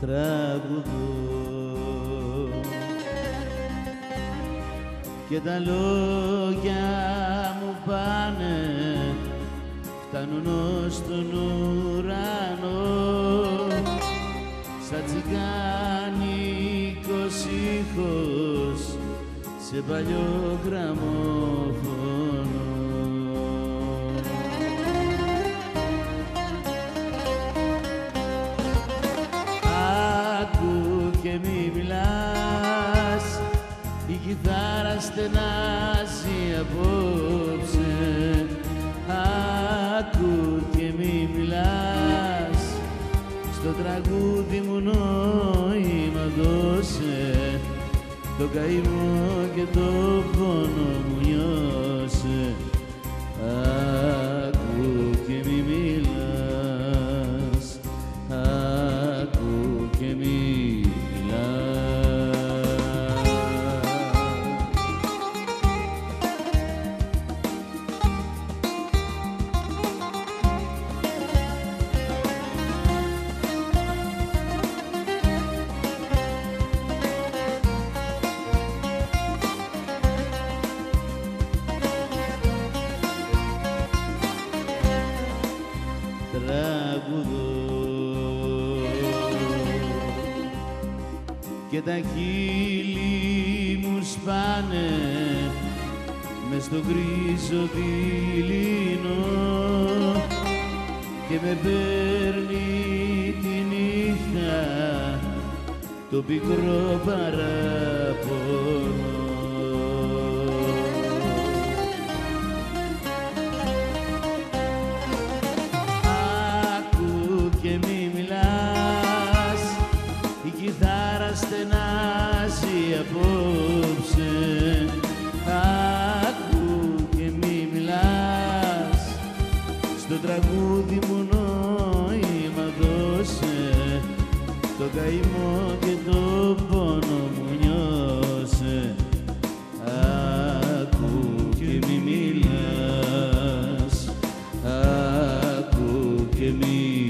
τραγουδώ και τα λόγια μου πάνε φτάνουν ως τον ουρανό σαν τσιγκάνικος ήχος σε παλιό γραμμόφωνο. Στενάζει απόψε. Άκου και μη μιλάς, στο τραγούδι μου νόημα δώσε. Το καημό και το πόνο μου νιώσε. Άκου και τα χείλη μου σπάνε μες στο γκρίζο δειλινό και με παίρνει τη νύχτα το πικρό παράπονο απόψε Άκου και μη μιλάς. Στο τραγούδι μου νόημα δώσε Το καημό και το πόνο μου νιώσε. Άκου και μη μιλάς Άκου και μη